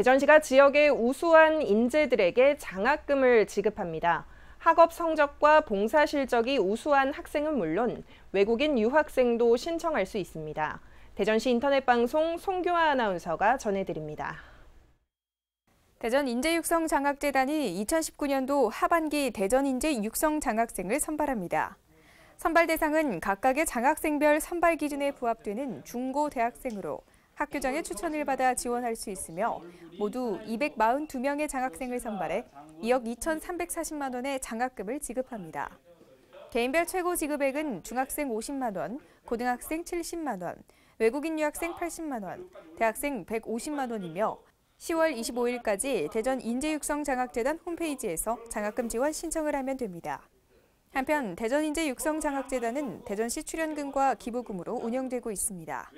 대전시가 지역의 우수한 인재들에게 장학금을 지급합니다. 학업 성적과 봉사 실적이 우수한 학생은 물론 외국인 유학생도 신청할 수 있습니다. 대전시 인터넷 방송 송교아 아나운서가 전해드립니다. 대전 인재육성 장학재단이 2019년도 하반기 대전 인재 육성 장학생을 선발합니다. 선발 대상은 각각의 장학생별 선발 기준에 부합되는 중고 대학생으로 학교장의 추천을 받아 지원할 수 있으며 모두 242명의 장학생을 선발해 2억 2,340만 원의 장학금을 지급합니다. 개인별 최고 지급액은 중학생 50만 원, 고등학생 70만 원, 외국인 유학생 80만 원, 대학생 150만 원이며 10월 25일까지 대전 인재육성장학재단 홈페이지에서 장학금 지원 신청을 하면 됩니다. 한편 대전인재육성장학재단은 대전시 출연금과 기부금으로 운영되고 있습니다.